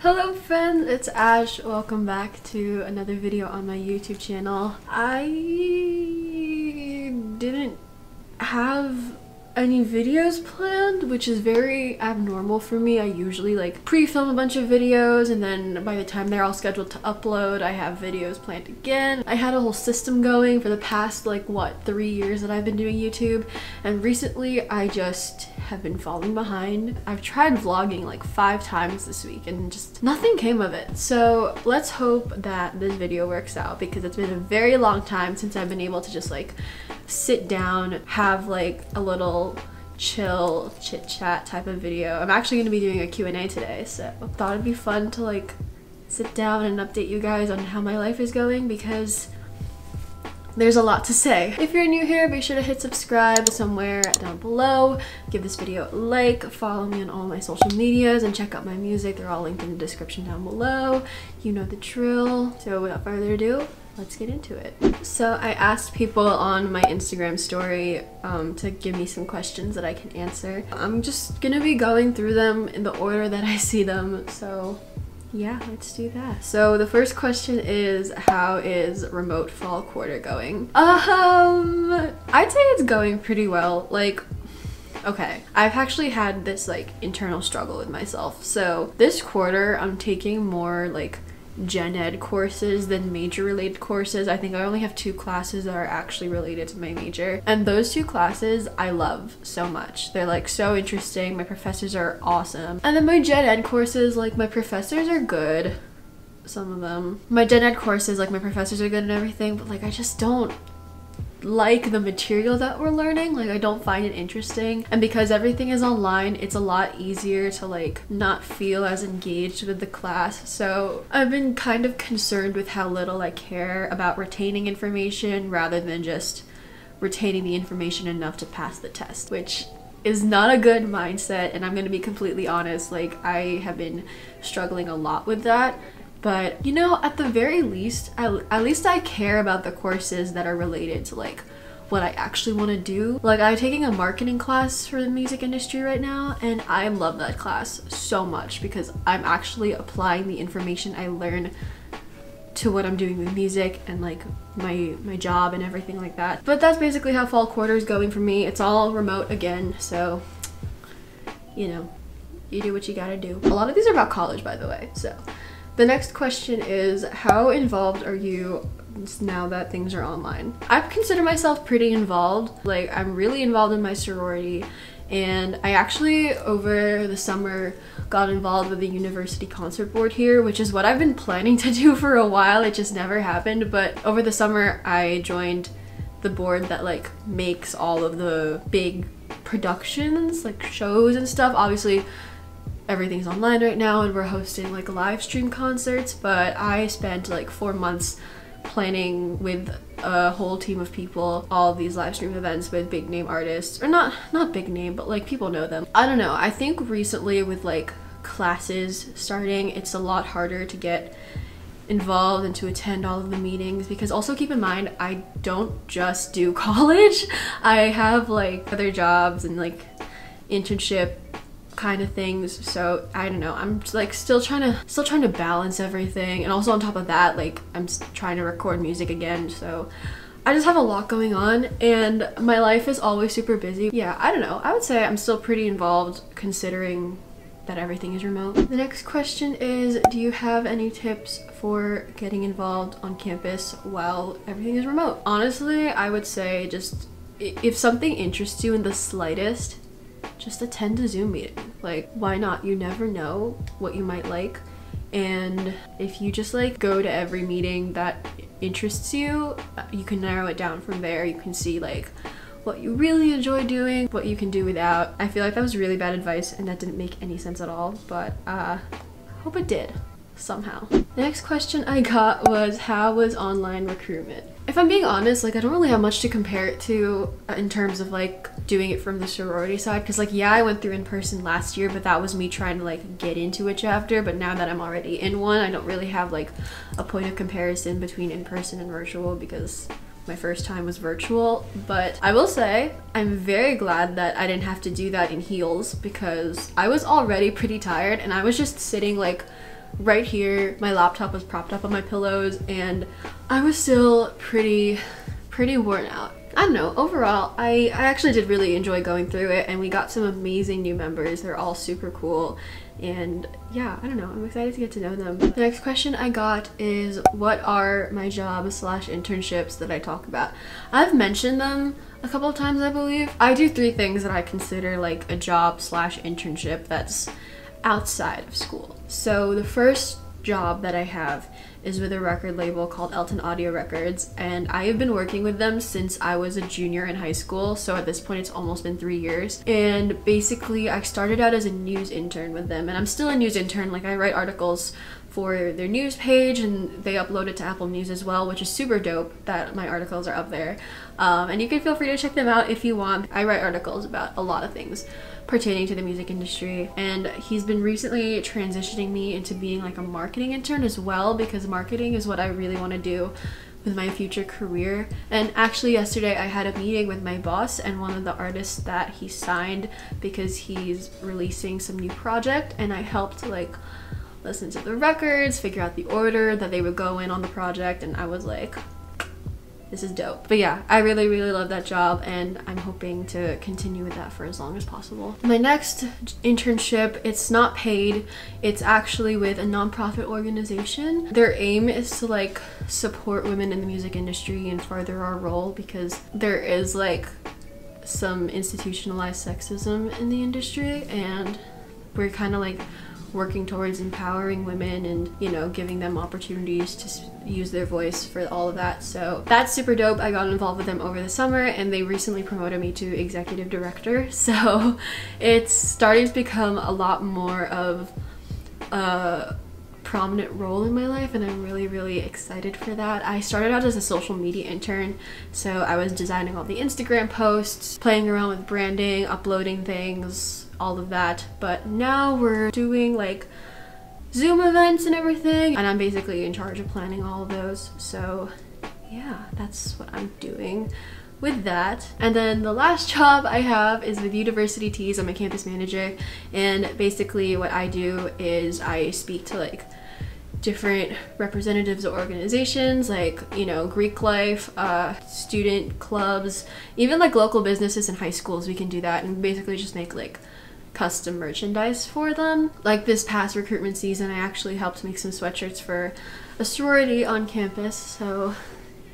Hello friends, it's Ash. Welcome back to another video on my YouTube channel. I didn't have any videos planned, which is very abnormal for me. I usually like pre-film a bunch of videos and then by the time they're all scheduled to upload, I have videos planned again. I had a whole system going for the past like what, three years that I've been doing YouTube and recently I just have been falling behind. I've tried vlogging like five times this week and just nothing came of it. So let's hope that this video works out because it's been a very long time since I've been able to just like sit down, have like a little chill chit chat type of video. I'm actually going to be doing a Q&A today, so thought it'd be fun to like sit down and update you guys on how my life is going because there's a lot to say. If you're new here, be sure to hit subscribe somewhere down below. Give this video a like, follow me on all my social medias, and check out my music. They're all linked in the description down below. You know the drill. So without further ado, let's get into it. So I asked people on my Instagram story um, to give me some questions that I can answer. I'm just gonna be going through them in the order that I see them, so yeah, let's do that. So the first question is, how is remote fall quarter going? Um, I'd say it's going pretty well. Like, okay, I've actually had this like internal struggle with myself. So this quarter, I'm taking more like gen ed courses than major related courses. I think I only have two classes that are actually related to my major. And those two classes I love so much. They're like so interesting. My professors are awesome. And then my gen ed courses, like my professors are good. Some of them. My gen ed courses, like my professors are good and everything, but like I just don't like the material that we're learning like i don't find it interesting. And because everything is online it's a lot easier to like not feel as engaged with the class. So i've been kind of concerned with how little i care about retaining information rather than just retaining the information enough to pass the test which is not a good mindset. And i'm going to be completely honest like i have been struggling a lot with that but you know, at the very least, I, at least I care about the courses that are related to like what I actually want to do. Like I'm taking a marketing class for the music industry right now and I love that class so much because I'm actually applying the information I learn to what I'm doing with music and like my my job and everything like that. But that's basically how fall quarter is going for me. It's all remote again, so you know, you do what you gotta do. A lot of these are about college by the way, so the next question is how involved are you now that things are online? I consider myself pretty involved. Like I'm really involved in my sorority and I actually over the summer got involved with the university concert board here which is what I've been planning to do for a while it just never happened but over the summer I joined the board that like makes all of the big productions like shows and stuff obviously everything's online right now and we're hosting like live stream concerts but I spent like four months planning with a whole team of people all of these live stream events with big name artists or not not big name but like people know them. I don't know I think recently with like classes starting it's a lot harder to get involved and to attend all of the meetings because also keep in mind I don't just do college. I have like other jobs and like internship kind of things so i don't know i'm like still trying to still trying to balance everything and also on top of that like i'm trying to record music again so I just have a lot going on and my life is always super busy. Yeah, I don't know. I would say I'm still pretty involved considering that everything is remote. The next question is, do you have any tips for getting involved on campus while everything is remote? Honestly, I would say just if something interests you in the slightest, just attend a Zoom meeting. Like, why not? You never know what you might like. And if you just like go to every meeting that interests you, you can narrow it down from there. You can see like what you really enjoy doing, what you can do without. I feel like that was really bad advice and that didn't make any sense at all, but uh, hope it did somehow. The next question I got was how was online recruitment? If I'm being honest, like I don't really have much to compare it to uh, in terms of like doing it from the sorority side because like yeah I went through in person last year but that was me trying to like get into a chapter but now that I'm already in one I don't really have like a point of comparison between in person and virtual because my first time was virtual but I will say I'm very glad that I didn't have to do that in heels because I was already pretty tired and I was just sitting like right here. My laptop was propped up on my pillows and I was still pretty, pretty worn out. I don't know, overall, I, I actually did really enjoy going through it and we got some amazing new members. They're all super cool and yeah, I don't know, I'm excited to get to know them. The next question I got is what are my job slash internships that I talk about? I've mentioned them a couple of times, I believe. I do three things that I consider like a job slash internship that's outside of school. So the first job that I have is with a record label called Elton Audio Records, and I have been working with them since I was a junior in high school. So at this point, it's almost been three years. And basically, I started out as a news intern with them, and I'm still a news intern. Like, I write articles for their news page and they upload it to Apple News as well, which is super dope that my articles are up there. Um, and you can feel free to check them out if you want. I write articles about a lot of things pertaining to the music industry and he's been recently transitioning me into being like a marketing intern as well because marketing is what I really want to do with my future career. And actually yesterday I had a meeting with my boss and one of the artists that he signed because he's releasing some new project and I helped like listen to the records, figure out the order that they would go in on the project and I was like this is dope. But yeah, I really, really love that job and I'm hoping to continue with that for as long as possible. My next internship, it's not paid. It's actually with a nonprofit organization. Their aim is to like support women in the music industry and further our role because there is like some institutionalized sexism in the industry and we're kind of like working towards empowering women and you know giving them opportunities to use their voice for all of that. So that's super dope. I got involved with them over the summer and they recently promoted me to executive director. So it's starting to become a lot more of a prominent role in my life and I'm really really excited for that. I started out as a social media intern. So I was designing all the Instagram posts, playing around with branding, uploading things, all of that. But now we're doing like Zoom events and everything, and I'm basically in charge of planning all of those. So yeah, that's what I'm doing with that. And then the last job I have is with University Tees. I'm a campus manager, and basically what I do is I speak to like different representatives of organizations like you know greek life uh, student clubs even like local businesses and high schools we can do that and basically just make like custom merchandise for them. Like this past recruitment season, I actually helped make some sweatshirts for a sorority on campus, so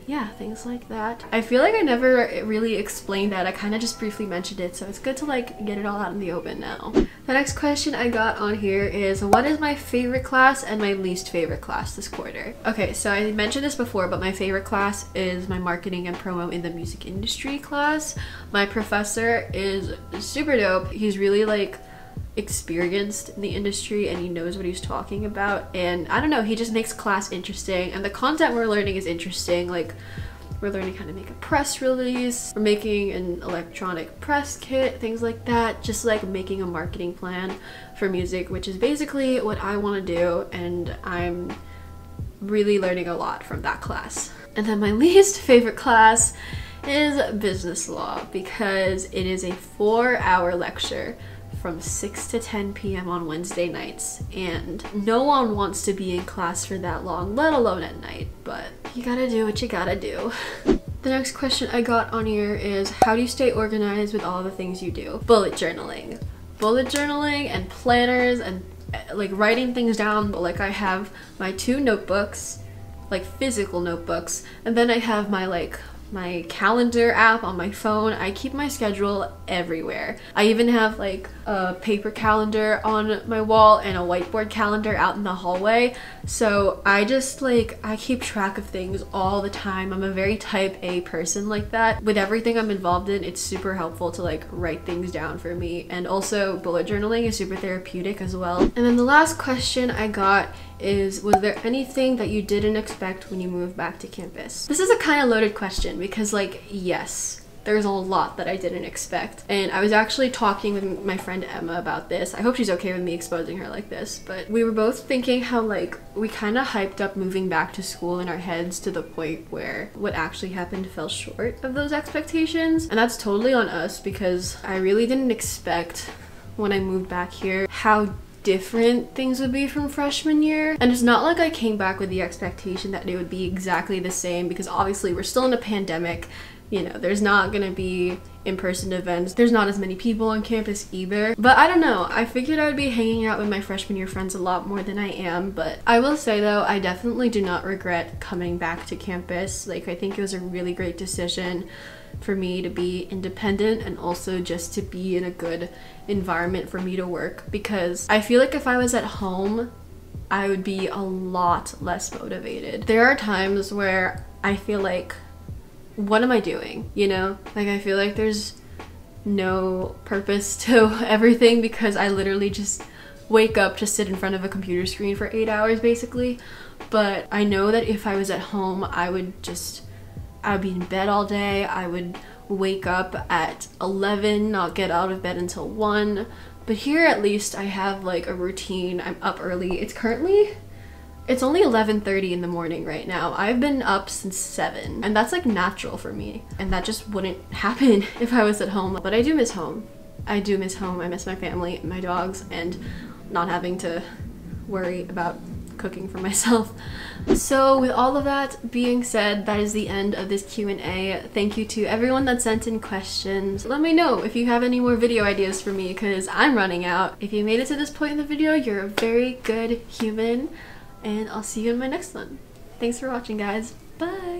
yeah, things like that. I feel like I never really explained that. I kind of just briefly mentioned it, so it's good to like get it all out in the open now. The next question I got on here is what is my favorite class and my least favorite class this quarter? Okay, so I mentioned this before, but my favorite class is my marketing and promo in the music industry class. My professor is super dope. He's really like experienced in the industry and he knows what he's talking about. And I don't know he just makes class interesting. And the content we're learning is interesting. Like we're learning how to make a press release. We're making an electronic press kit things like that. Just like making a marketing plan for music which is basically what I want to do. And I'm really learning a lot from that class. And then my least favorite class is business law because it is a four hour lecture from 6 to 10 p.m. on Wednesday nights, and no one wants to be in class for that long, let alone at night, but you gotta do what you gotta do. The next question I got on here is how do you stay organized with all the things you do? Bullet journaling. Bullet journaling and planners and eh, like writing things down, but like I have my two notebooks, like physical notebooks, and then I have my like my calendar app on my phone. I keep my schedule everywhere. I even have like a paper calendar on my wall and a whiteboard calendar out in the hallway. So I just like, I keep track of things all the time. I'm a very type A person like that. With everything I'm involved in, it's super helpful to like write things down for me. And also bullet journaling is super therapeutic as well. And then the last question I got is was there anything that you didn't expect when you moved back to campus? This is a kind of loaded question because like yes, there's a lot that I didn't expect. And I was actually talking with my friend Emma about this. I hope she's okay with me exposing her like this, but we were both thinking how like we kind of hyped up moving back to school in our heads to the point where what actually happened fell short of those expectations. And that's totally on us because I really didn't expect when I moved back here how different things would be from freshman year. And it's not like I came back with the expectation that it would be exactly the same because obviously we're still in a pandemic. You know, there's not gonna be in-person events. There's not as many people on campus either. But I don't know, I figured I would be hanging out with my freshman year friends a lot more than I am. But I will say though, I definitely do not regret coming back to campus. Like I think it was a really great decision for me to be independent and also just to be in a good environment for me to work because I feel like if I was at home, I would be a lot less motivated. There are times where I feel like, what am I doing? You know, like I feel like there's no purpose to everything because I literally just wake up to sit in front of a computer screen for eight hours basically. But I know that if I was at home, I would just I would be in bed all day. I would wake up at 11, not get out of bed until 1. But here at least I have like a routine. I'm up early. It's currently it's only 11:30 in the morning right now. I've been up since 7, and that's like natural for me. And that just wouldn't happen if I was at home. But I do miss home. I do miss home. I miss my family, my dogs, and not having to worry about cooking for myself. So with all of that being said, that is the end of this Q&A. Thank you to everyone that sent in questions. Let me know if you have any more video ideas for me because I'm running out. If you made it to this point in the video, you're a very good human and I'll see you in my next one. Thanks for watching guys. Bye!